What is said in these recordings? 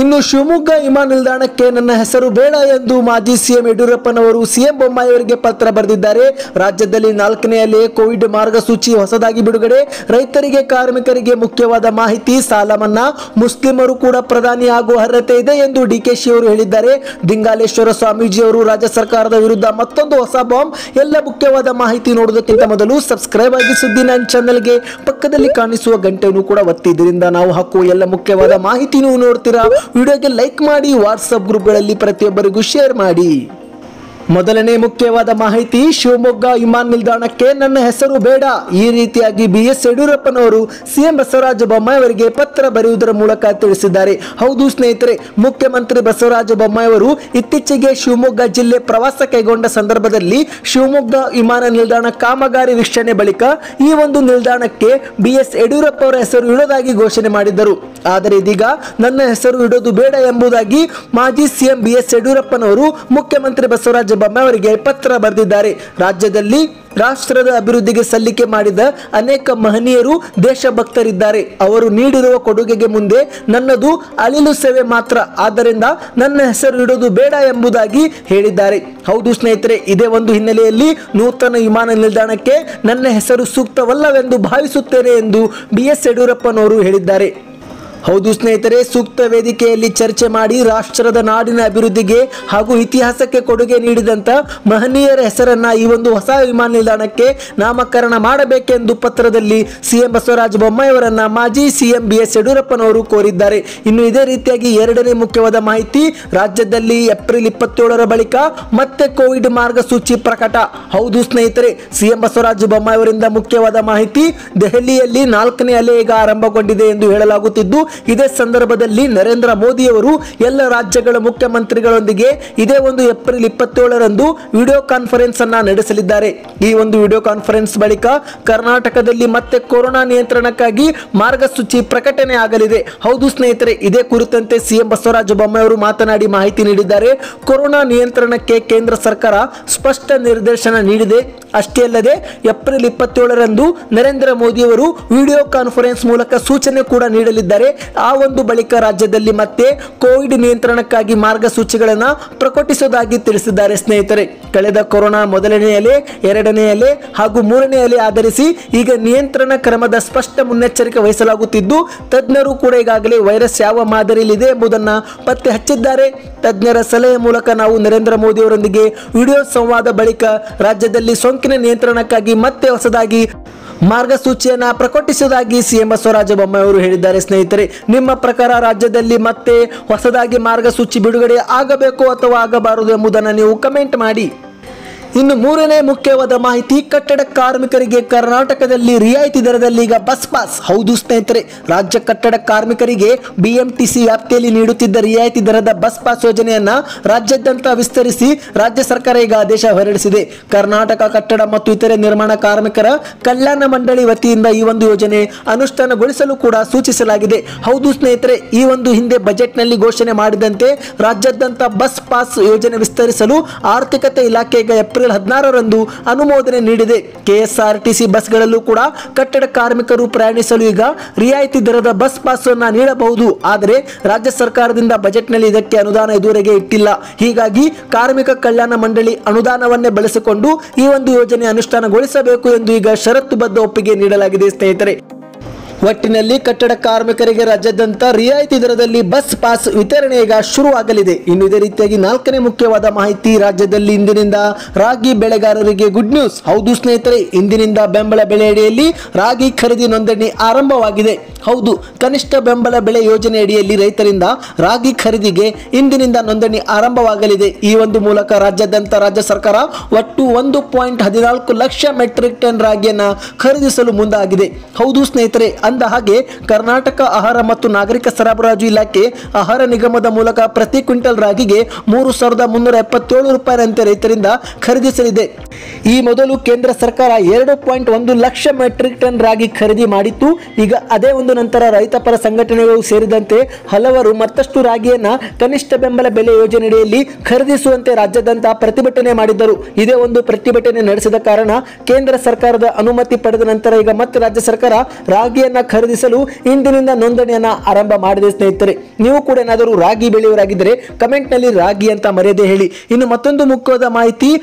ಇನ್ನು ಶಿವಮೊಗ್ಗ ವಿಮಾನ ನಿಲ್ದಾಣಕ್ಕೆ ನನ್ನ ಹೆಸರು ಬೇಡ ಎಂದು ಮಾಜಿ ಸಿಎಂ ಯಡಿಯೂರಪ್ಪನವರು ಸಿಎಂ ಬೊಮ್ಮಾಯಿ ಅವರಿಗೆ ಪತ್ರ ಬರೆದಿದ್ದಾರೆ. ರಾಜ್ಯದಲ್ಲಿ ನಾಲ್ಕನೇ ಕೋವಿಡ್ ಮಾರ್ಗಸೂಚಿ ಹೊಸದಾಗಿ ಬಿಡುಗಡೆ. ರೈತರಿಗೆ, ಕಾರ್ಮಿಕರಿಗೆ ಮುಖ್ಯವಾದ ಮಾಹಿತಿ, ಸಾಲ ಮನ್ನಾ, ಮುಸ್ಲಿಮರು ಕೂಡ ಪ್ರಧಾನಿ ಆಗುವ ಅರ್ಹತೆ ಇದೆ ಎಂದು ಡಿಕೆಶಿ ಅವರು ಹೇಳಿದ್ದಾರೆ. ದಿಂಗಾಲೇಶ್ವರ ಸ್ವಾಮೀಜಿ ಅವರು ರಾಜ್ಯ ಸರ್ಕಾರದ ವಿರುದ್ಧ ಮತ್ತೊಂದು ಹೊಸ ಬಾಂಬ್, ಎಲ್ಲ ಮುಖ್ಯವಾದ ಮಾಹಿತಿ ನೋಡುವುದಕ್ಕಿಂತ ಮೊದಲು ಸಬ್ಸ್ಕ್ರೈಬ್ ಆಗಿ ಸುದ್ದಿ ನನ್ನ ಚಾನಲ್ಗೆ ಪಕ್ಕದಲ್ಲಿ ಕಾಣಿಸುವ ಗಂಟೆಯನ್ನು ಕೂಡ ಒತ್ತಿ ಇದರಿಂದ ನಾವು ಹಾಕುವ ಎಲ್ಲ ಮುಖ್ಯವಾದ ಮಾಹಿತಿ ನೀವು ನೋಡ್ತೀರಾ. ವಿಡಿಯೋಗೆ ಲೈಕ್ ಮಾಡಿ ವಾಟ್ಸಪ್ ಗ್ರೂಪ್ಗಳಲ್ಲಿ ಪ್ರತಿಯೊಬ್ಬರಿಗೂ ಶೇರ್ ಮಾಡಿ. ಮೊದಲನೇ ಮುಖ್ಯವಾದ ಮಾಹಿತಿ, ಶಿವಮೊಗ್ಗ ವಿಮಾನ ನಿಲ್ದಾಣಕ್ಕೆ ನನ್ನ ಹೆಸರು ಬೇಡ. ಈ ರೀತಿಯಾಗಿ ಬಿ ಎಸ್ ಯಡಿಯೂರಪ್ಪನವರು ಸಿಎಂ ಬಸವರಾಜ ಬೊಮ್ಮಾಯಿ ಅವರಿಗೆ ಪತ್ರ ಬರೆಯುವುದರ ಮೂಲಕ ತಿಳಿಸಿದ್ದಾರೆ. ಹೌದು ಸ್ನೇಹಿತರೆ, ಮುಖ್ಯಮಂತ್ರಿ ಬಸವರಾಜ ಬೊಮ್ಮಾಯಿ ಅವರು ಇತ್ತೀಚೆಗೆ ಶಿವಮೊಗ್ಗ ಜಿಲ್ಲೆ ಪ್ರವಾಸ ಕೈಗೊಂಡ ಸಂದರ್ಭದಲ್ಲಿ ಶಿವಮೊಗ್ಗ ವಿಮಾನ ನಿಲ್ದಾಣ ಕಾಮಗಾರಿ ವೀಕ್ಷಣೆ ಬಳಿಕ ಈ ಒಂದು ನಿಲ್ದಾಣಕ್ಕೆ ಬಿ ಎಸ್ ಯಡಿಯೂರಪ್ಪ ಅವರ ಹೆಸರು ಇಡೋದಾಗಿ ಘೋಷಣೆ ಮಾಡಿದ್ದರು. ಆದರೆ ಇದೀಗ ನನ್ನ ಹೆಸರು ಇಡೋದು ಬೇಡ ಎಂಬುದಾಗಿ ಮಾಜಿ ಸಿಎಂ ಬಿ ಎಸ್ ಯಡಿಯೂರಪ್ಪನವರು ಮುಖ್ಯಮಂತ್ರಿ ಬಸವರಾಜ ಬೊಮ್ಮಾಯಿ ಅವರಿಗೆ ಪತ್ರ ಬರೆದಿದ್ದಾರೆ. ರಾಜ್ಯದಲ್ಲಿ ರಾಷ್ಟ್ರದ ಅಭಿವೃದ್ಧಿಗೆ ಸಲ್ಲಿಕೆ ಮಾಡಿದ ಅನೇಕ ಮಹನೀಯರು ದೇಶಭಕ್ತರಿದ್ದಾರೆ. ಅವರು ನೀಡಿರುವ ಕೊಡುಗೆಗೆ ಮುಂದೆ ನನ್ನದು ಅಳಿಲು ಸೇವೆ ಮಾತ್ರ. ಆದ್ದರಿಂದ ನನ್ನ ಹೆಸರು ಇಡೋದು ಬೇಡ ಎಂಬುದಾಗಿ ಹೇಳಿದ್ದಾರೆ. ಹೌದು ಸ್ನೇಹಿತರೆ, ಇದೇ ಒಂದು ಹಿನ್ನೆಲೆಯಲ್ಲಿ ನೂತನ ವಿಮಾನ ನಿಲ್ದಾಣಕ್ಕೆ ನನ್ನ ಹೆಸರು ಸೂಕ್ತವಲ್ಲವೆಂದು ಭಾವಿಸುತ್ತೇನೆ ಎಂದು ಬಿ ಎಸ್ ಯಡಿಯೂರಪ್ಪನವರು ಹೇಳಿದ್ದಾರೆ. ಹೌದು ಸ್ನೇಹಿತರೆ, ಸೂಕ್ತ ವೇದಿಕೆಯಲ್ಲಿ ಚರ್ಚೆ ಮಾಡಿ ರಾಷ್ಟ್ರದ ನಾಡಿನ ಅಭಿವೃದ್ಧಿಗೆ ಹಾಗೂ ಇತಿಹಾಸಕ್ಕೆ ಕೊಡುಗೆ ನೀಡಿದಂತ ಮಹನೀಯರ ಹೆಸರನ್ನ ಈ ಒಂದು ಹೊಸ ವಿಮಾನ ನಿಲ್ದಾಣಕ್ಕೆ ನಾಮಕರಣ ಮಾಡಬೇಕೆಂದು ಪತ್ರದಲ್ಲಿ ಸಿಎಂ ಬಸವರಾಜ ಬೊಮ್ಮಾಯಿಯವರನ್ನ ಮಾಜಿ ಸಿಎಂ ಬಿ ಎಸ್ ಯಡಿಯೂರಪ್ಪನವರು ಕೋರಿದ್ದಾರೆ. ಇನ್ನು ಇದೇ ರೀತಿಯಾಗಿ ಎರಡನೇ ಮುಖ್ಯವಾದ ಮಾಹಿತಿ, ರಾಜ್ಯದಲ್ಲಿ ಏಪ್ರಿಲ್ ಇಪ್ಪತ್ತೇಳರ ಬಳಿಕ ಮತ್ತೆ ಕೋವಿಡ್ ಮಾರ್ಗಸೂಚಿ ಪ್ರಕಟ. ಹೌದು ಸ್ನೇಹಿತರೆ, ಸಿಎಂ ಬಸವರಾಜ ಬೊಮ್ಮಾಯಿಯವರಿಂದ ಮುಖ್ಯವಾದ ಮಾಹಿತಿ, ದೆಹಲಿಯಲ್ಲಿ ನಾಲ್ಕನೇ ಅಲೆ ಈಗ ಆರಂಭಗೊಂಡಿದೆ ಎಂದು ಹೇಳಲಾಗುತ್ತಿದ್ದು ಇದೇ ಸಂದರ್ಭದಲ್ಲಿ ನರೇಂದ್ರ ಮೋದಿಯವರು ಎಲ್ಲ ರಾಜ್ಯಗಳ ಮುಖ್ಯಮಂತ್ರಿಗಳೊಂದಿಗೆ ಇದೇ ಒಂದು ಏಪ್ರಿಲ್ ಇಪ್ಪತ್ತೇಳರಂದು ವಿಡಿಯೋ ಕಾನ್ಫರೆನ್ಸ್ ಅನ್ನ ನಡೆಸಲಿದ್ದಾರೆ. ಈ ಒಂದು ವಿಡಿಯೋ ಕಾನ್ಫರೆನ್ಸ್ ಬಳಿಕ ಕರ್ನಾಟಕದಲ್ಲಿ ಮತ್ತೆ ಕೊರೋನಾ ನಿಯಂತ್ರಣಕ್ಕಾಗಿ ಮಾರ್ಗಸೂಚಿ ಪ್ರಕಟಣೆ ಆಗಲಿದೆ. ಹೌದು ಸ್ನೇಹಿತರೆ, ಇದೇ ಕುರಿತಂತೆ ಸಿಎಂ ಬಸವರಾಜ ಬೊಮ್ಮಾಯಿ ಅವರು ಮಾತನಾಡಿ ಮಾಹಿತಿ ನೀಡಿದ್ದಾರೆ. ಕೊರೋನಾ ನಿಯಂತ್ರಣಕ್ಕೆ ಕೇಂದ್ರ ಸರ್ಕಾರ ಸ್ಪಷ್ಟ ನಿರ್ದೇಶನ ನೀಡಿದೆ. ಅಷ್ಟೇ ಅಲ್ಲದೆ, ಏಪ್ರಿಲ್ ಇಪ್ಪತ್ತೇಳರಂದು ನರೇಂದ್ರ ಮೋದಿಯವರು ವಿಡಿಯೋ ಕಾನ್ಫರೆನ್ಸ್ ಮೂಲಕ ಸೂಚನೆ ಕೂಡ ನೀಡಲಿದ್ದಾರೆ. ಆ ಒಂದು ಬಳಿಕ ರಾಜ್ಯದಲ್ಲಿ ಮತ್ತೆ ಕೋವಿಡ್ ನಿಯಂತ್ರಣಕ್ಕಾಗಿ ಮಾರ್ಗಸೂಚಿಗಳನ್ನು ಪ್ರಕಟಿಸೋದಾಗಿ ತಿಳಿಸಿದ್ದಾರೆ ಸ್ನೇಹಿತರೆ. ಕಳೆದ ಕೊರೋನಾ ಮೊದಲನೇ ಅಲೆ, ಎರಡನೇ ಅಲೆ ಹಾಗೂ ಮೂರನೇ ಅಲೆ ಆಧರಿಸಿ ಈಗ ನಿಯಂತ್ರಣ ಕ್ರಮದ ಸ್ಪಷ್ಟ ಮುನ್ನೆಚ್ಚರಿಕೆ ವಹಿಸಲಾಗುತ್ತಿದ್ದು, ತಜ್ಞರು ಕೂಡ ಈಗಾಗಲೇ ವೈರಸ್ ಯಾವ ಮಾದರಿಯಲ್ಲಿದೆ ಎಂಬುದನ್ನು ಪತ್ತೆ ಹಚ್ಚಿದ್ದಾರೆ. ತಜ್ಞರ ಸಲಹೆ ಮೂಲಕ ನಾವು ನರೇಂದ್ರ ಮೋದಿ ಅವರೊಂದಿಗೆ ವಿಡಿಯೋ ಸಂವಾದ ಬಳಿಕ ರಾಜ್ಯದಲ್ಲಿ ಸೋಂಕಿನ ನಿಯಂತ್ರಣಕ್ಕಾಗಿ ಮತ್ತೆ ಹೊಸದಾಗಿ ಮಾರ್ಗಸೂಚಿಯನ್ನ ಪ್ರಕಟಿಸುವುದಾಗಿ ಸಿಎಂ ಬಸವರಾಜ ಬೊಮ್ಮಾಯಿ ಅವರು ಹೇಳಿದ್ದಾರೆ. ಸ್ನೇಹಿತರೆ, ನಿಮ್ಮ ಪ್ರಕಾರ ರಾಜ್ಯದಲ್ಲಿ ಮತ್ತೆ ಹೊಸದಾಗಿ ಮಾರ್ಗಸೂಚಿ ಬಿಡುಗಡೆ ಆಗಬೇಕು ಅಥವಾ ಆಗಬಾರದು ಎಂಬುದನ್ನು ನೀವು ಕಮೆಂಟ್ ಮಾಡಿ. ಇನ್ನು ಮೂರನೇ ಮುಖ್ಯವಾದ ಮಾಹಿತಿ, ಕಟ್ಟಡ ಕಾರ್ಮಿಕರಿಗೆ ಕರ್ನಾಟಕದಲ್ಲಿ ರಿಯಾಯಿತಿ ದರದಲ್ಲಿ ಈಗ ಬಸ್ ಪಾಸ್. ಹೌದು ಸ್ನೇಹಿತರೆ, ರಾಜ್ಯ ಕಟ್ಟಡ ಕಾರ್ಮಿಕರಿಗೆ ಬಿಎಂಟಿಸಿ ವ್ಯಾಪ್ತಿಯಲ್ಲಿ ನೀಡುತ್ತಿದ್ದ ರಿಯಾಯಿತಿ ದರದ ಬಸ್ ಪಾಸ್ ಯೋಜನೆಯನ್ನ ರಾಜ್ಯಾದ್ಯಂತ ವಿಸ್ತರಿಸಿ ರಾಜ್ಯ ಸರ್ಕಾರ ಈಗ ಆದೇಶ ಹೊರಡಿಸಿದೆ. ಕರ್ನಾಟಕ ಕಟ್ಟಡ ಮತ್ತು ಇತರೆ ನಿರ್ಮಾಣ ಕಾರ್ಮಿಕರ ಕಲ್ಯಾಣ ಮಂಡಳಿ ವತಿಯಿಂದ ಈ ಒಂದು ಯೋಜನೆ ಅನುಷ್ಠಾನಗೊಳಿಸಲು ಕೂಡ ಸೂಚಿಸಲಾಗಿದೆ. ಹೌದು ಸ್ನೇಹಿತರೆ, ಈ ಒಂದು ಹಿಂದೆ ಬಜೆಟ್ನಲ್ಲಿ ಘೋಷಣೆ ಮಾಡಿದಂತೆ ರಾಜ್ಯಾದ್ಯಂತ ಬಸ್ ಪಾಸ್ ಯೋಜನೆ ವಿಸ್ತರಿಸಲು ಆರ್ಥಿಕತೆ ಇಲಾಖೆ ಈಗ ಏಪ್ರಿಲ್ ಹದಿನಾರರಂದು ಅನುಮೋದನೆ ನೀಡಿದೆ. ಕೆಎಸ್ಆರ್ಟಿಸಿ ಬಸ್ಗಳಲ್ಲೂ ಕೂಡ ಕಟ್ಟಡ ಕಾರ್ಮಿಕರು ಪ್ರಯಾಣಿಸಲು ಈಗ ರಿಯಾಯಿತಿ ದರದ ಬಸ್ ಪಾಸ್ ಅನ್ನು ನೀಡಬಹುದು. ಆದರೆ ರಾಜ್ಯ ಸರ್ಕಾರದಿಂದ ಬಜೆಟ್ನಲ್ಲಿ ಇದಕ್ಕೆ ಅನುದಾನ ಇದುವರೆಗೆ ಇಟ್ಟಿಲ್ಲ. ಹೀಗಾಗಿ ಕಾರ್ಮಿಕ ಕಲ್ಯಾಣ ಮಂಡಳಿ ಅನುದಾನವನ್ನೇ ಬಳಸಿಕೊಂಡು ಈ ಒಂದು ಯೋಜನೆ ಅನುಷ್ಠಾನಗೊಳಿಸಬೇಕು ಎಂದು ಈಗ ಷರತ್ತುಬದ್ಧ ಒಪ್ಪಿಗೆ ನೀಡಲಾಗಿದೆ ಸ್ನೇಹಿತರೆ. ಒಟ್ಟಿನಲ್ಲಿ ಕಟ್ಟಡ ಕಾರ್ಮಿಕರಿಗೆ ರಾಜ್ಯಾದ್ಯಂತ ರಿಯಾಯಿತಿ ದರದಲ್ಲಿ ಬಸ್ ಪಾಸ್ ವಿತರಣೆ ಈಗ ಶುರುವಾಗಲಿದೆ. ಇನ್ನು ಇದೇ ರೀತಿಯಾಗಿ ನಾಲ್ಕನೇ ಮುಖ್ಯವಾದ ಮಾಹಿತಿ, ರಾಜ್ಯದಲ್ಲಿ ಇಂದಿನಿಂದ ರಾಗಿ ಬೆಳೆಗಾರರಿಗೆ ಗುಡ್ ನ್ಯೂಸ್ ಹೌದು ಸ್ನೇಹಿತರೆ, ಇಂದಿನಿಂದ ಬೆಂಬಲ ಬೆಲೆ ಅಡಿಯಲ್ಲಿ ರಾಗಿ ಖರೀದಿ ನೋಂದಣಿ ಆರಂಭವಾಗಿದೆ. ಹೌದು, ಕನಿಷ್ಠ ಬೆಂಬಲ ಬೆಲೆ ಯೋಜನೆ ಅಡಿಯಲ್ಲಿ ರೈತರಿಂದ ರಾಗಿ ಖರೀದಿಗೆ ಇಂದಿನಿಂದ ನೋಂದಣಿ ಆರಂಭವಾಗಲಿದೆ. ಈ ಒಂದು ಮೂಲಕ ರಾಜ್ಯಾದ್ಯಂತ ರಾಜ್ಯ ಸರ್ಕಾರ ಒಟ್ಟು ಒಂದು ಪಾಯಿಂಟ್ ಹದಿನಾಲ್ಕು ಲಕ್ಷ ಮೆಟ್ರಿಕ್ ಟನ್ ರಾಗಿಯನ್ನು ಖರೀದಿಸಲು ಮುಂದಾಗಿದೆ. ಹೌದು ಸ್ನೇಹಿತರೆ ಅಂದ ಹಾಗೆ ಕರ್ನಾಟಕ ಆಹಾರ ಮತ್ತು ನಾಗರಿಕ ಸರಬರಾಜು ಇಲಾಖೆ ಆಹಾರ ನಿಗಮದ ಮೂಲಕ ಪ್ರತಿ ಕ್ವಿಂಟಲ್ ರಾಗಿಗೆ ಮೂರು ಸಾವಿರದ ಮುನ್ನೂರ ಎಪ್ಪತ್ತೇಳು ರೂಪಾಯಿನಂತೆ ರೈತರಿಂದ ಖರೀದಿಸಲಿದೆ. ಈ ಮೊದಲು ಕೇಂದ್ರ ಸರ್ಕಾರ ಎರಡು ಪಾಯಿಂಟ್ ಒಂದು ಲಕ್ಷ ಮೆಟ್ರಿಕ್ ಟನ್ ರಾಗಿ ಖರೀದಿ ಮಾಡಿತ್ತು. ಈಗ ಅದೇ ಒಂದು ನಂತರ ರೈತಪರ ಸಂಘಟನೆಗಳು ಸೇರಿದಂತೆ ಹಲವರು ಮತ್ತಷ್ಟು ರಾಗಿಯನ್ನು ಕನಿಷ್ಠ ಬೆಂಬಲ ಬೆಲೆ ಯೋಜನೆಯಡಿಯಲ್ಲಿ ಖರೀದಿಸುವಂತೆ ರಾಜ್ಯಾದ್ಯಂತ ಪ್ರತಿಭಟನೆ ಮಾಡಿದ್ದರು. ಇದೇ ಒಂದು ಪ್ರತಿಭಟನೆ ನಡೆಸಿದ ಕಾರಣ ಕೇಂದ್ರ ಸರ್ಕಾರದ ಅನುಮತಿ ಪಡೆದ ನಂತರ ಈಗ ಮತ್ತೆ ರಾಜ್ಯ ಸರ್ಕಾರ ರಾಗಿಯನ್ನ ಖರೀದಿಸಲು ಇಂದಿನಿಂದ ನೋಂದಣಿಯನ್ನ ಆರಂಭ ಮಾಡಿದೆ ಸ್ನೇಹಿತರೆ. ನೀವು ಕೂಡ ಏನಾದರೂ ರಾಗಿ ಬೆಳೆಯವರಾಗಿದ್ದರೆ ಕಮೆಂಟ್ನಲ್ಲಿ ರಾಗಿ ಅಂತ ಮರೆಯದೆ ಹೇಳಿ. ಇನ್ನು ಮತ್ತೊಂದು ಮುಖ್ಯವಾದ ಮಾಹಿತಿ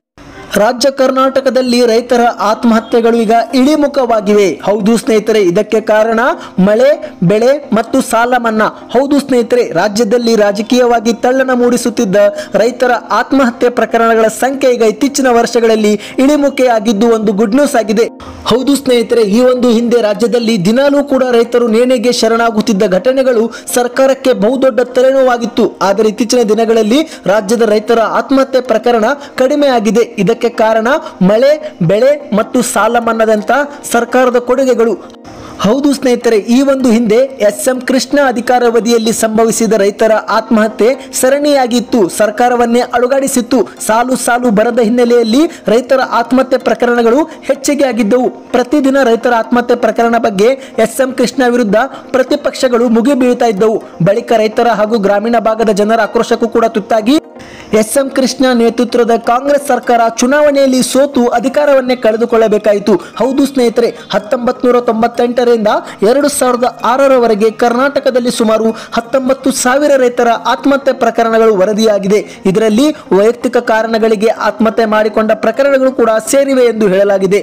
ರಾಜ್ಯ ಕರ್ನಾಟಕದಲ್ಲಿ ರೈತರ ಆತ್ಮಹತ್ಯೆಗಳು ಈಗ ಇಳಿಮುಖವಾಗಿವೆ. ಹೌದು ಸ್ನೇಹಿತರೆ, ಇದಕ್ಕೆ ಕಾರಣ ಮಳೆ, ಬೆಳೆ ಮತ್ತು ಸಾಲ ಮನ್ನಾ. ಹೌದು ಸ್ನೇಹಿತರೆ, ರಾಜ್ಯದಲ್ಲಿ ರಾಜಕೀಯವಾಗಿ ತಳ್ಳನ ಮೂಡಿಸುತ್ತಿದ್ದ ರೈತರ ಆತ್ಮಹತ್ಯೆ ಪ್ರಕರಣಗಳ ಸಂಖ್ಯೆ ಈಗ ಇತ್ತೀಚಿನ ವರ್ಷಗಳಲ್ಲಿ ಇಳಿಮುಖೆಯಾಗಿದ್ದು ಒಂದು ಗುಡ್ ನ್ಯೂಸ್ ಆಗಿದೆ. ಹೌದು ಸ್ನೇಹಿತರೆ, ಈ ಒಂದು ಹಿಂದೆ ರಾಜ್ಯದಲ್ಲಿ ದಿನಾಲೂ ಕೂಡ ರೈತರು ನೇಣಿಗೆ ಶರಣಾಗುತ್ತಿದ್ದ ಘಟನೆಗಳು ಸರ್ಕಾರಕ್ಕೆ ಬಹುದೊಡ್ಡ ತಲೆನೋವಾಗಿತ್ತು ಆದರೆ ಇತ್ತೀಚಿನ ದಿನಗಳಲ್ಲಿ ರಾಜ್ಯದ ರೈತರ ಆತ್ಮಹತ್ಯೆ ಪ್ರಕರಣ ಕಡಿಮೆ ಆಗಿದೆ ಇದಕ್ಕೆ ಕಾರಣ ಮಳೆ, ಬೆಳೆ ಮತ್ತು ಸಾಲ ಮನ್ನದಂತ ಸರ್ಕಾರದ ಕೊಡುಗೆಗಳು. ಹೌದು ಸ್ನೇಹಿತರೆ, ಈ ಒಂದು ಹಿಂದೆ ಎಸ್ ಎಂ ಕೃಷ್ಣ ಅಧಿಕಾರಾವಧಿಯಲ್ಲಿ ಸಂಭವಿಸಿದ ರೈತರ ಆತ್ಮಹತ್ಯೆ ಸರಣಿಯಾಗಿತ್ತು. ಸರ್ಕಾರವನ್ನೇ ಅಳುಗಾಡಿಸಿತ್ತು ಸಾಲು ಸಾಲು ಬರದ ಹಿನ್ನೆಲೆಯಲ್ಲಿ ರೈತರ ಆತ್ಮಹತ್ಯೆ ಪ್ರಕರಣಗಳು ಹೆಚ್ಚಿಗೆ ಆಗಿದ್ದವು. ಪ್ರತಿದಿನ ರೈತರ ಆತ್ಮಹತ್ಯೆ ಪ್ರಕರಣ ಬಗ್ಗೆ ಎಸ್ ಎಂ ಕೃಷ್ಣ ವಿರುದ್ಧ ಪ್ರತಿಪಕ್ಷಗಳು ಮುಗಿಬೀಳ್ತಾ ಇದ್ದವು. ಬಳಿಕ ರೈತರ ಹಾಗೂ ಗ್ರಾಮೀಣ ಭಾಗದ ಜನರ ಆಕ್ರೋಶಕ್ಕೂ ಕೂಡ ತುತ್ತಾಗಿ ಎಸ್ ಎಂ ಕೃಷ್ಣ ನೇತೃತ್ವದ ಕಾಂಗ್ರೆಸ್ ಸರ್ಕಾರ ಚುನಾವಣೆಯಲ್ಲಿ ಸೋತು ಅಧಿಕಾರವನ್ನೇ ಕಳೆದುಕೊಳ್ಳಬೇಕಾಯಿತು. ಹೌದು ಸ್ನೇಹಿತರೆ ಹತ್ತೊಂಬತ್ನೂರ ತೊಂಬತ್ತೆಂಟರಿಂದ ಎರಡು ಸಾವಿರದ ಆರರವರೆಗೆ ಕರ್ನಾಟಕದಲ್ಲಿ ಸುಮಾರು ಹತ್ತೊಂಬತ್ತು ಸಾವಿರ ರೈತರ ಆತ್ಮಹತ್ಯೆ ಪ್ರಕರಣಗಳು ವರದಿಯಾಗಿದೆ. ಇದರಲ್ಲಿ ವೈಯಕ್ತಿಕ ಕಾರಣಗಳಿಗೆ ಆತ್ಮಹತ್ಯೆ ಮಾಡಿಕೊಂಡ ಪ್ರಕರಣಗಳು ಕೂಡ ಸೇರಿವೆ ಎಂದು ಹೇಳಲಾಗಿದೆ.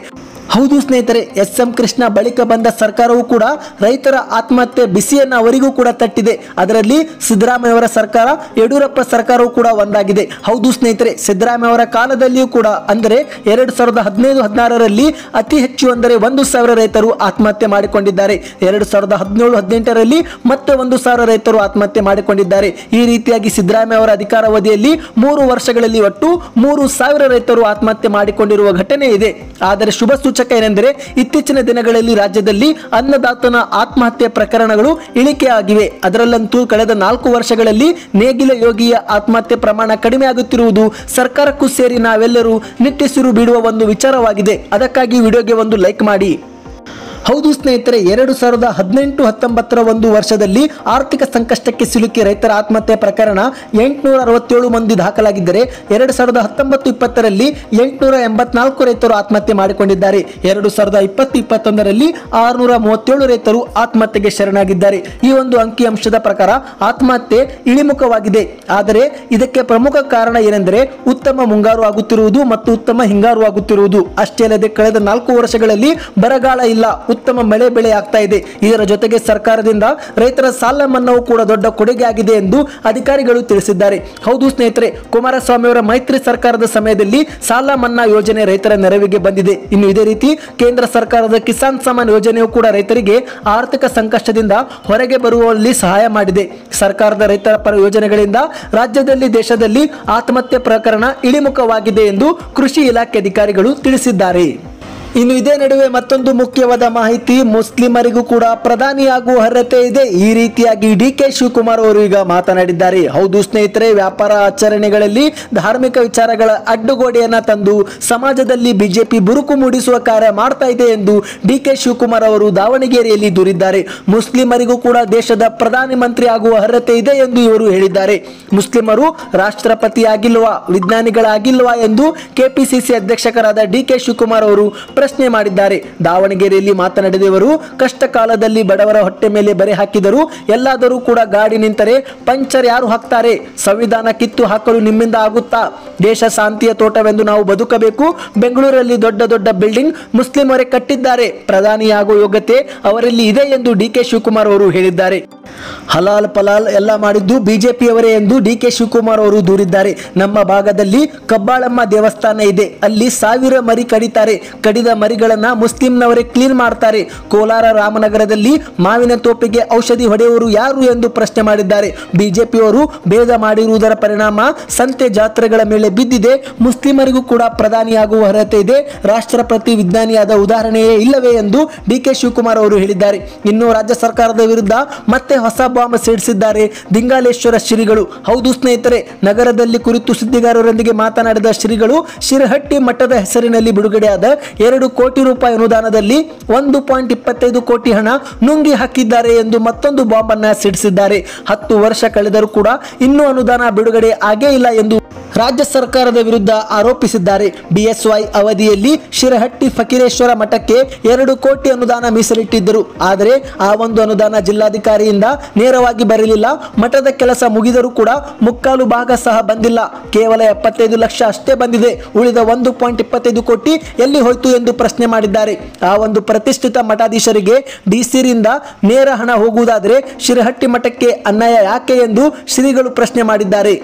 ಹೌದು ಸ್ನೇಹಿತರೆ ಎಸ್ ಎಂ ಕೃಷ್ಣ ಬಳಿಕ ಬಂದ ಸರ್ಕಾರವೂ ಕೂಡ ರೈತರ ಆತ್ಮಹತ್ಯೆ ಬಿಸಿಯನ್ನು ಅವರಿಗೂ ಕೂಡ ತಟ್ಟಿದೆ. ಅದರಲ್ಲಿ ಸಿದ್ದರಾಮಯ್ಯವರ ಸರ್ಕಾರ, ಯಡಿಯೂರಪ್ಪ ಸರ್ಕಾರವೂ ಕೂಡ ಒಂದಾಗಿದೆ. ಹೌದು ಸ್ನೇಹಿತರೆ, ಸಿದ್ದರಾಮಯ್ಯ ಅವರ ಕಾಲದಲ್ಲಿಯೂ ಕೂಡ, ಅಂದರೆ ಎರಡು ಸಾವಿರದ ಹದಿನೈದು, ಹದಿನಾರರಲ್ಲಿ ಅತಿ ಹೆಚ್ಚು ಅಂದರೆ ಒಂದು ಸಾವಿರ ರೈತರು ಆತ್ಮಹತ್ಯೆ ಮಾಡಿಕೊಂಡಿದ್ದಾರೆ. ಎರಡು ಸಾವಿರದ ಹದಿನೇಳು, ಹದಿನೆಂಟರಲ್ಲಿ ಮತ್ತೆ ಒಂದು ಸಾವಿರ ರೈತರು ಆತ್ಮಹತ್ಯೆ ಮಾಡಿಕೊಂಡಿದ್ದಾರೆ. ಈ ರೀತಿಯಾಗಿ ಸಿದ್ದರಾಮಯ್ಯ ಅವರ ಅಧಿಕಾರಾವಧಿಯಲ್ಲಿ ಮೂರು ವರ್ಷಗಳಲ್ಲಿ ಒಟ್ಟು ಮೂರು ಸಾವಿರ ರೈತರು ಆತ್ಮಹತ್ಯೆ ಮಾಡಿಕೊಂಡಿರುವ ಘಟನೆ ಇದೆ. ಆದರೆ ಶುಭ ಸೂಚಕ ಏನೆಂದರೆ, ಇತ್ತೀಚಿನ ದಿನಗಳಲ್ಲಿ ರಾಜ್ಯದಲ್ಲಿ ಅನ್ನದಾತನ ಆತ್ಮಹತ್ಯೆ ಪ್ರಕರಣಗಳು ಇಳಿಕೆಯಾಗಿವೆ. ಅದರಲ್ಲಂತೂ ಕಳೆದ ನಾಲ್ಕು ವರ್ಷಗಳಲ್ಲಿ ನೇಗಿಲ ಯೋಗಿಯ ಆತ್ಮಹತ್ಯೆ ಪ್ರಮಾಣ ಕಡಿಮೆ ಆಗುತ್ತಿರುವುದು ಸರ್ಕಾರಕ್ಕೂ ಸೇರಿ ನಾವೆಲ್ಲರೂ ನಿಟ್ಟುಸಿರು ಬಿಡುವ ಒಂದು ವಿಚಾರವಾಗಿದೆ. ಅದಕ್ಕಾಗಿ ವಿಡಿಯೋಗೆ ಒಂದು ಲೈಕ್ ಮಾಡಿ. ಹೌದು ಸ್ನೇಹಿತರೆ, ಎರಡು ಸಾವಿರದ ಹದಿನೆಂಟು ಹತ್ತೊಂಬತ್ತರ ಒಂದು ವರ್ಷದಲ್ಲಿ ಆರ್ಥಿಕ ಸಂಕಷ್ಟಕ್ಕೆ ಸಿಲುಕಿ ರೈತರ ಆತ್ಮಹತ್ಯೆ ಪ್ರಕರಣ ಎಂಟುನೂರ ಅರವತ್ತೇಳು ಮಂದಿ ದಾಖಲಾಗಿದ್ದರೆ, ಎರಡು ಸಾವಿರದ ಹತ್ತೊಂಬತ್ತು ಇಪ್ಪತ್ತರಲ್ಲಿ ಎಂಟುನೂರ ಎಂಬತ್ನಾಲ್ಕು ರೈತರು ಆತ್ಮಹತ್ಯೆ ಮಾಡಿಕೊಂಡಿದ್ದಾರೆ. ಎರಡು ಸಾವಿರದ ಇಪ್ಪತ್ತು ಇಪ್ಪತ್ತೊಂದರಲ್ಲಿ ಆರುನೂರ ಮೂವತ್ತೇಳು ರೈತರು ಆತ್ಮಹತ್ಯೆಗೆ ಶರಣಾಗಿದ್ದಾರೆ. ಈ ಒಂದು ಅಂಕಿಅಂಶದ ಪ್ರಕಾರ ಆತ್ಮಹತ್ಯೆ ಇಳಿಮುಖವಾಗಿದೆ. ಆದರೆ ಇದಕ್ಕೆ ಪ್ರಮುಖ ಕಾರಣ ಏನೆಂದರೆ ಉತ್ತಮ ಮುಂಗಾರು ಆಗುತ್ತಿರುವುದು ಮತ್ತು ಉತ್ತಮ ಹಿಂಗಾರು ಆಗುತ್ತಿರುವುದು. ಅಷ್ಟೇ ಅಲ್ಲದೆ ಕಳೆದ ನಾಲ್ಕು ವರ್ಷಗಳಲ್ಲಿ ಬರಗಾಲ ಇಲ್ಲ ಉತ್ತಮ ಮಳೆ ಬೆಳೆ ಆಗ್ತಾ ಇದೆ. ಇದರ ಜೊತೆಗೆ ಸರ್ಕಾರದಿಂದ ರೈತರ ಸಾಲ ಮನ್ನಾವು ಕೂಡ ದೊಡ್ಡ ಕೊಡುಗೆ ಆಗಿದೆ ಎಂದು ಅಧಿಕಾರಿಗಳು ತಿಳಿಸಿದ್ದಾರೆ. ಹೌದು ಸ್ನೇಹಿತರೆ, ಕುಮಾರಸ್ವಾಮಿ ಅವರ ಮೈತ್ರಿ ಸರ್ಕಾರದ ಸಮಯದಲ್ಲಿ ಸಾಲ ಮನ್ನಾ ಯೋಜನೆ ರೈತರ ನೆರವಿಗೆ ಬಂದಿದೆ. ಇನ್ನು ಇದೇ ರೀತಿ ಕೇಂದ್ರ ಸರ್ಕಾರದ ಕಿಸಾನ್ ಸಮಾನ್ ಯೋಜನೆಯು ಕೂಡ ರೈತರಿಗೆ ಆರ್ಥಿಕ ಸಂಕಷ್ಟದಿಂದ ಹೊರಗೆ ಬರುವಲ್ಲಿ ಸಹಾಯ ಮಾಡಿದೆ. ಸರ್ಕಾರದ ರೈತರ ಪರ ಯೋಜನೆಗಳಿಂದ ರಾಜ್ಯದಲ್ಲಿ ದೇಶದಲ್ಲಿ ಆತ್ಮಹತ್ಯೆ ಪ್ರಕರಣ ಇಳಿಮುಖವಾಗಿದೆ ಎಂದು ಕೃಷಿ ಇಲಾಖೆ ಅಧಿಕಾರಿಗಳು ತಿಳಿಸಿದ್ದಾರೆ. ಇನ್ನು ಇದೇ ನಡುವೆ ಮತ್ತೊಂದು ಮುಖ್ಯವಾದ ಮಾಹಿತಿ, ಮುಸ್ಲಿಮರಿಗೂ ಕೂಡ ಪ್ರಧಾನಿಯಾಗುವ ಅರ್ಹತೆ ಇದೆ. ಈ ರೀತಿಯಾಗಿ ಡಿ ಕೆ ಶಿವಕುಮಾರ್ ಅವರು ಈಗ ಮಾತನಾಡಿದ್ದಾರೆ. ಹೌದು ಸ್ನೇಹಿತರೆ, ವ್ಯಾಪಾರ ಆಚರಣೆಗಳಲ್ಲಿ ಧಾರ್ಮಿಕ ವಿಚಾರಗಳ ಅಡ್ಡುಗೋಡೆಯನ್ನ ತಂದು ಸಮಾಜದಲ್ಲಿ ಬಿಜೆಪಿ ಬುರುಕು ಮೂಡಿಸುವ ಕಾರ್ಯ ಮಾಡ್ತಾ ಇದೆ ಎಂದು ಡಿ ಕೆ ಶಿವಕುಮಾರ್ ಅವರು ದಾವಣಗೆರೆಯಲ್ಲಿ ದೂರಿದ್ದಾರೆ. ಮುಸ್ಲಿಮರಿಗೂ ಕೂಡ ದೇಶದ ಪ್ರಧಾನಿ ಮಂತ್ರಿ ಆಗುವ ಅರ್ಹತೆ ಇದೆ ಎಂದು ಇವರು ಹೇಳಿದ್ದಾರೆ. ಮುಸ್ಲಿಮರು ರಾಷ್ಟ್ರಪತಿ ಆಗಿಲ್ವಾ ವಿಜ್ಞಾನಿಗಳಾಗಿಲ್ವಾ ಎಂದು ಕೆಪಿಸಿಸಿ ಅಧ್ಯಕ್ಷರಾದ ಡಿ ಕೆ ಶಿವಕುಮಾರ್ ಅವರು ಪ್ರಶ್ನೆ ಮಾಡಿದ್ದಾರೆ. ದಾವಣಗೆರೆಯಲ್ಲಿ ಮಾತನಾಡಿದವರು ಕಷ್ಟ ಕಾಲದಲ್ಲಿ ಬಡವರ ಹೊಟ್ಟೆ ಮೇಲೆ ಬರೆ ಹಾಕಿದರು ಎಲ್ಲಾದರೂ ಕೂಡ ಗಾಡಿ ನಿಂತರೆ ಪಂಚರ್ ಯಾರು ಹಾಕ್ತಾರೆ? ಸಂವಿಧಾನ ಕಿತ್ತು ಹಾಕಲು ನಿಮ್ಮಿಂದ ಆಗುತ್ತಾ? ದೇಶ ಶಾಂತಿಯ ತೋಟವೆಂದು ನಾವು ಬದುಕಬೇಕು. ಬೆಂಗಳೂರಲ್ಲಿ ದೊಡ್ಡ ದೊಡ್ಡ ಬಿಲ್ಡಿಂಗ್ ಮುಸ್ಲಿಮರೇ ಕಟ್ಟಿದ್ದಾರೆ. ಪ್ರಧಾನಿಯಾಗುವ ಯೋಗ್ಯತೆ ಅವರಲ್ಲಿ ಇದೆ ಎಂದು ಡಿ ಕೆ ಶಿವಕುಮಾರ್ ಅವರು ಹೇಳಿದ್ದಾರೆ. ಹಲಾಲ್ ಪಲಾಲ್ ಎಲ್ಲ ಮಾಡಿದ್ದು ಬಿಜೆಪಿಯವರೇ ಎಂದು ಡಿ ಕೆ ಶಿವಕುಮಾರ್ ಅವರು ದೂರಿದ್ದಾರೆ. ನಮ್ಮ ಭಾಗದಲ್ಲಿ ಕಬ್ಬಾಳಮ್ಮ ದೇವಸ್ಥಾನ ಇದೆ. ಅಲ್ಲಿ ಸಾವಿರ ಮರಿ ಕಡಿತಾರೆ. ಕಡಿದ ಮರಿಗಳನ್ನ ಮುಸ್ಲಿಂನವರೇ ಕ್ಲೀನ್ ಮಾಡ್ತಾರೆ. ಕೋಲಾರ ರಾಮನಗರದಲ್ಲಿ ಮಾವಿನ ತೋಪಿಗೆ ಔಷಧಿ ಹೊಡೆಯುವರು ಯಾರು ಎಂದು ಪ್ರಶ್ನೆ ಮಾಡಿದ್ದಾರೆ. ಬಿಜೆಪಿಯವರು ಭೇದ ಮಾಡಿರುವುದರ ಪರಿಣಾಮ ಸಂತೆ ಜಾತ್ರೆಗಳ ಮೇಲೆ ಬಿದ್ದಿದೆ. ಮುಸ್ಲಿಮರಿಗೂ ಕೂಡ ಪ್ರಧಾನಿಯಾಗುವ ಅರ್ಹತೆ ಇದೆ. ರಾಷ್ಟ್ರಪತಿ ವಿಜ್ಞಾನಿಯಾದ ಉದಾಹರಣೆಯೇ ಇಲ್ಲವೇ ಎಂದು ಡಿ ಕೆ ಶಿವಕುಮಾರ್ ಅವರು ಹೇಳಿದ್ದಾರೆ. ಇನ್ನು ರಾಜ್ಯ ಸರ್ಕಾರದ ವಿರುದ್ಧ ಮತ್ತೆ ಹೊಸ ಬಾಂಬ್ ಸಿಡಿಸಿದ್ದಾರೆ ದಿಂಗಾಲೇಶ್ವರ ಶ್ರೀಗಳು. ಹೌದು ಸ್ನೇಹಿತರೆ, ನಗರದಲ್ಲಿ ಕುರಿತು ಸುದ್ದಿಗಾರರೊಂದಿಗೆ ಮಾತನಾಡಿದ ಶ್ರೀಗಳು ಶಿರಹಟ್ಟಿ ಮಠದ ಹೆಸರಿನಲ್ಲಿ ಬಿಡುಗಡೆಯಾದ ಎರಡು ಕೋಟಿ ರೂಪಾಯಿ ಅನುದಾನದಲ್ಲಿ ಒಂದು ಪಾಯಿಂಟ್ ಇಪ್ಪತ್ತೈದು ಕೋಟಿ ಹಣ ನುಂಗಿ ಹಾಕಿದ್ದಾರೆ ಎಂದು ಮತ್ತೊಂದು ಬಾಂಬ್ ಸಿಡಿಸಿದ್ದಾರೆ. ಹತ್ತು ವರ್ಷ ಕಳೆದರೂ ಕೂಡ ಇನ್ನೂ ಅನುದಾನ ಬಿಡುಗಡೆ ಆಗೇ ಇಲ್ಲ ಎಂದು ರಾಜ್ಯ ಸರ್ಕಾರದ ವಿರುದ್ಧ ಆರೋಪಿಸಿದ್ದಾರೆ. ಬಿಎಸ್ವೈ ಅವಧಿಯಲ್ಲಿ ಶಿರಹಟ್ಟಿ ಫಕೀರೇಶ್ವರ ಮಠಕ್ಕೆ ಎರಡು ಕೋಟಿ ಅನುದಾನ ಮೀಸಲಿಟ್ಟಿದ್ದರು. ಆದರೆ ಆ ಒಂದು ಅನುದಾನ ಜಿಲ್ಲಾಧಿಕಾರಿಯಿಂದ ನೇರವಾಗಿ ಬರಲಿಲ್ಲ. ಮಠದ ಕೆಲಸ ಮುಗಿದರೂ ಕೂಡ ಮುಕ್ಕಾಲು ಭಾಗ ಸಹ ಬಂದಿಲ್ಲ. ಕೇವಲ ಎಪ್ಪತ್ತೈದು ಲಕ್ಷ ಅಷ್ಟೇ ಬಂದಿದೆ. ಉಳಿದ ಒಂದು ಪಾಯಿಂಟ್ ಇಪ್ಪತ್ತೈದು ಕೋಟಿ ಎಲ್ಲಿ ಹೋಯ್ತು ಎಂದು ಪ್ರಶ್ನೆ ಮಾಡಿದ್ದಾರೆ. ಆ ಒಂದು ಪ್ರತಿಷ್ಠಿತ ಮಠಾಧೀಶರಿಗೆ ಡಿಸಿರಿಂದ ನೇರ ಹಣ ಹೋಗುವುದಾದರೆ ಶಿರಹಟ್ಟಿ ಮಠಕ್ಕೆ ಅನ್ಯಾಯ ಯಾಕೆ ಎಂದು ಶ್ರೀಗಳು ಪ್ರಶ್ನೆ ಮಾಡಿದ್ದಾರೆ.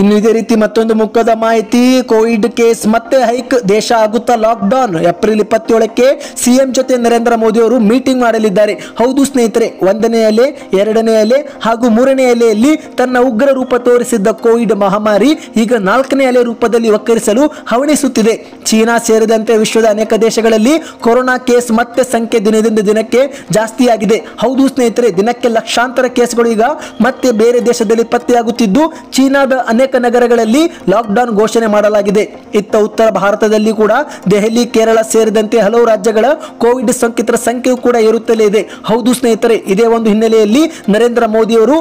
ಇನ್ನು ಇದೇ ರೀತಿ ಮತ್ತೊಂದು ಮುಖದ ಮಾಹಿತಿ, ಕೋವಿಡ್ ಕೇಸ್ ಮತ್ತೆ ಹೈಕ್ ದೇಶ ಆಗುತ್ತಾ ಲಾಕ್ಡೌನ್ ಏಪ್ರಿಲ್ ಇಪ್ಪತ್ತೇಳಕ್ಕೆ ಸಿಎಂ ಜೊತೆ ನರೇಂದ್ರ ಮೋದಿ ಅವರು ಮೀಟಿಂಗ್ ಮಾಡಲಿದ್ದಾರೆ. ಹೌದು ಸ್ನೇಹಿತರೆ, ಒಂದನೇ ಅಲೆ ಎರಡನೇ ಅಲೆ ಹಾಗೂ ಮೂರನೇ ಅಲೆಯಲ್ಲಿ ತನ್ನ ಉಗ್ರ ರೂಪ ತೋರಿಸಿದ್ದ ಕೋವಿಡ್ ಮಹಾಮಾರಿ ಈಗ ನಾಲ್ಕನೇ ಅಲೆ ರೂಪದಲ್ಲಿ ಒಕ್ಕರಿಸಲು ಹವಣಿಸುತ್ತಿದೆ. ಚೀನಾ ಸೇರಿದಂತೆ ವಿಶ್ವದ ಅನೇಕ ದೇಶಗಳಲ್ಲಿ ಕೊರೋನಾ ಕೇಸ್ ಮತ್ತೆ ಸಂಖ್ಯೆ ದಿನದಿಂದ ದಿನಕ್ಕೆ ಜಾಸ್ತಿಯಾಗಿದೆ. ಹೌದು ಸ್ನೇಹಿತರೆ, ದಿನಕ್ಕೆ ಲಕ್ಷಾಂತರ ಕೇಸ್ಗಳು ಈಗ ಮತ್ತೆ ಬೇರೆ ದೇಶದಲ್ಲಿ ಪತ್ತೆಯಾಗುತ್ತಿದ್ದು, ಚೀನಾದ ಅನೇಕ ನಗರಗಳಲ್ಲಿ ಲಾಕ್ಡೌನ್ ಘೋಷಣೆ ಮಾಡಲಾಗಿದೆ. ಇತ್ತ ಉತ್ತರ ಭಾರತದಲ್ಲಿ ಕೂಡ ದೆಹಲಿ, ಕೇರಳ ಸೇರಿದಂತೆ ಹಲವು ರಾಜ್ಯಗಳ ಕೋವಿಡ್ ಸೋಂಕಿತರ ಸಂಖ್ಯೆಯೂ ಕೂಡ ಏರುತ್ತಲೇ ಇದೆ. ಹೌದು ಸ್ನೇಹಿತರೆ, ಇದೇ ಒಂದು ಹಿನ್ನೆಲೆಯಲ್ಲಿ ನರೇಂದ್ರ ಮೋದಿಯವರು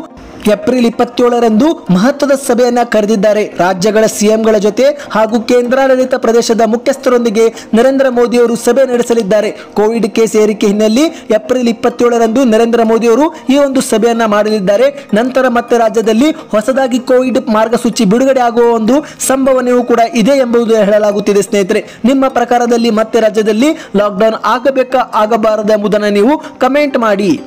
ಏಪ್ರಿಲ್ ಇಪ್ಪತ್ತೇಳರಂದು ಮಹತ್ವದ ಸಭೆಯನ್ನ ಕರೆದಿದ್ದಾರೆ. ರಾಜ್ಯಗಳ ಸಿಎಂಗಳ ಜೊತೆ ಹಾಗೂ ಕೇಂದ್ರಾಡಳಿತ ಪ್ರದೇಶದ ಮುಖ್ಯಸ್ಥರೊಂದಿಗೆ ನರೇಂದ್ರ ಮೋದಿಯವರು ಸಭೆ ನಡೆಸಲಿದ್ದಾರೆ. ಕೋವಿಡ್ ಕೇಸ್ ಏರಿಕೆ ಹಿನ್ನೆಲೆ ಏಪ್ರಿಲ್ ಇಪ್ಪತ್ತೇಳರಂದು ನರೇಂದ್ರ ಮೋದಿಯವರು ಈ ಒಂದು ಸಭೆಯನ್ನ ಮಾಡಲಿದ್ದಾರೆ. ನಂತರ ಮತ್ತೆ ರಾಜ್ಯದಲ್ಲಿ ಹೊಸದಾಗಿ ಕೋವಿಡ್ ಮಾರ್ಗಸೂಚಿ ಬಿಡುಗಡೆ ಆಗುವ ಒಂದು ಸಂಭವನೆಯೂ ಕೂಡ ಇದೆ ಎಂಬುದು ಹೇಳಲಾಗುತ್ತಿದೆ ಸ್ನೇಹಿತರೆ. ನಿಮ್ಮ ಪ್ರಕಾರದಲ್ಲಿ ಮತ್ತೆ ರಾಜ್ಯದಲ್ಲಿ ಲಾಕ್ಡೌನ್ ಆಗಬೇಕಾ ಆಗಬಾರದು ಎಂಬುದನ್ನು ನೀವು ಕಮೆಂಟ್ ಮಾಡಿ.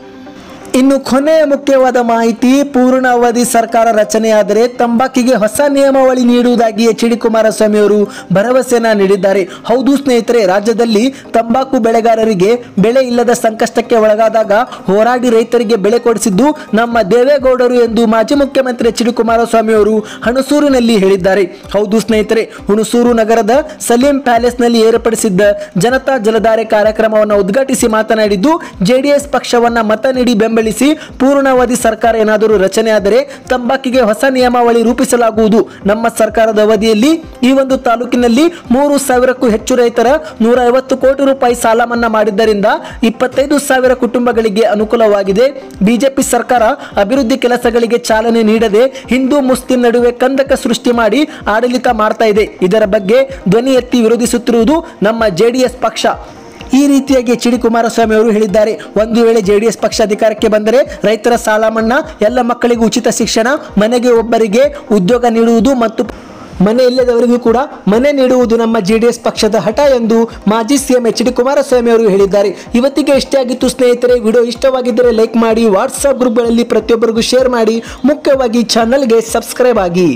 ಇನ್ನು ಕೊನೆಯ ಮುಖ್ಯವಾದ ಮಾಹಿತಿ, ಪೂರ್ಣ ಅವಧಿ ಸರ್ಕಾರ ರಚನೆಯಾದರೆ ತಂಬಾಕಿಗೆ ಹೊಸ ನಿಯಮಾವಳಿ ನೀಡುವುದಾಗಿ ಎಚ್ ಡಿ ಕುಮಾರಸ್ವಾಮಿ ಅವರು ಭರವಸೆಯನ್ನ ನೀಡಿದ್ದಾರೆ. ಹೌದು ಸ್ನೇಹಿತರೆ, ರಾಜ್ಯದಲ್ಲಿ ತಂಬಾಕು ಬೆಳೆಗಾರರಿಗೆ ಬೆಳೆ ಇಲ್ಲದ ಸಂಕಷ್ಟಕ್ಕೆ ಒಳಗಾದಾಗ ಹೋರಾಡಿ ರೈತರಿಗೆ ಬೆಳೆ ಕೊಡಿಸಿದ್ದು ನಮ್ಮ ದೇವೇಗೌಡರು ಎಂದು ಮಾಜಿ ಮುಖ್ಯಮಂತ್ರಿ ಎಚ್ ಡಿ ಕುಮಾರಸ್ವಾಮಿ ಅವರು ಹಣಸೂರಿನಲ್ಲಿ ಹೇಳಿದ್ದಾರೆ. ಹೌದು ಸ್ನೇಹಿತರೆ, ಹುಣಸೂರು ನಗರದ ಸಲೀಂ ಪ್ಯಾಲೇಸ್ನಲ್ಲಿ ಏರ್ಪಡಿಸಿದ್ದ ಜನತಾ ಜಲಧಾರೆ ಕಾರ್ಯಕ್ರಮವನ್ನು ಉದ್ಘಾಟಿಸಿ ಮಾತನಾಡಿದ್ದು, ಜೆಡಿಎಸ್ ಪಕ್ಷವನ್ನ ಮತ ನೀಡಿ ಬೆಂಬಲಿಸಿ ಪೂರ್ಣಾವಧಿ ಸರ್ಕಾರ ಏನಾದರೂ ರಚನೆಯಾದರೆ ತಂಬಾಕಿಗೆ ಹೊಸ ನಿಯಮಾವಳಿ ರೂಪಿಸಲಾಗುವುದು. ನಮ್ಮ ಸರ್ಕಾರದ ಅವಧಿಯಲ್ಲಿ ಈ ಒಂದು ತಾಲೂಕಿನಲ್ಲಿ ಮೂರು ಸಾವಿರಕ್ಕೂ ಹೆಚ್ಚು ರೈತರ ನೂರ ಐವತ್ತು ಕೋಟಿ ರೂಪಾಯಿ ಸಾಲ ಮನ್ನಾ ಮಾಡಿದ್ದರಿಂದ ಇಪ್ಪತ್ತೈದು ಸಾವಿರ ಕುಟುಂಬಗಳಿಗೆ ಅನುಕೂಲವಾಗಿದೆ. ಬಿಜೆಪಿ ಸರ್ಕಾರ ಅಭಿವೃದ್ಧಿ ಕೆಲಸಗಳಿಗೆ ಚಾಲನೆ ನೀಡದೆ ಹಿಂದೂ ಮುಸ್ಲಿಂ ನಡುವೆ ಕಂದಕ ಸೃಷ್ಟಿ ಮಾಡಿ ಆಡಳಿತ ಮಾಡ್ತಾ ಇದೆ. ಇದರ ಬಗ್ಗೆ ಧ್ವನಿ ಎತ್ತಿ ವಿರೋಧಿಸುತ್ತಿರುವುದು ನಮ್ಮ ಜೆಡಿಎಸ್ ಪಕ್ಷ. ಈ ರೀತಿಯಾಗಿ ಎಚ್ ಡಿ ಕುಮಾರಸ್ವಾಮಿ ಅವರು ಹೇಳಿದ್ದಾರೆ. ಒಂದು ವೇಳೆ ಜೆಡಿಎಸ್ ಪಕ್ಷ ಅಧಿಕಾರಕ್ಕೆ ಬಂದರೆ ರೈತರ ಸಾಲ ಮನ್ನಾ, ಎಲ್ಲ ಮಕ್ಕಳಿಗೂ ಉಚಿತ ಶಿಕ್ಷಣ, ಮನೆಗೆ ಒಬ್ಬರಿಗೆ ಉದ್ಯೋಗ ನೀಡುವುದು ಮತ್ತು ಮನೆ ಇಲ್ಲದವರಿಗೂ ಕೂಡ ಮನೆ ನೀಡುವುದು ನಮ್ಮ ಜೆ ಡಿ ಎಸ್ ಪಕ್ಷದ ಹಠ ಎಂದು ಮಾಜಿ ಸಿಎಂ ಎಚ್ ಡಿ ಕುಮಾರಸ್ವಾಮಿ ಅವರು ಹೇಳಿದ್ದಾರೆ. ಇವತ್ತಿಗೆ ಇಷ್ಟೇ ಆಗಿತ್ತು ಸ್ನೇಹಿತರೆ, ವಿಡಿಯೋ ಇಷ್ಟವಾಗಿದ್ದರೆ ಲೈಕ್ ಮಾಡಿ, ವಾಟ್ಸಪ್ ಗ್ರೂಪ್ಗಳಲ್ಲಿ ಪ್ರತಿಯೊಬ್ಬರಿಗೂ ಶೇರ್ ಮಾಡಿ, ಮುಖ್ಯವಾಗಿ ಚಾನಲ್ಗೆ ಸಬ್ಸ್ಕ್ರೈಬ್ ಆಗಿ.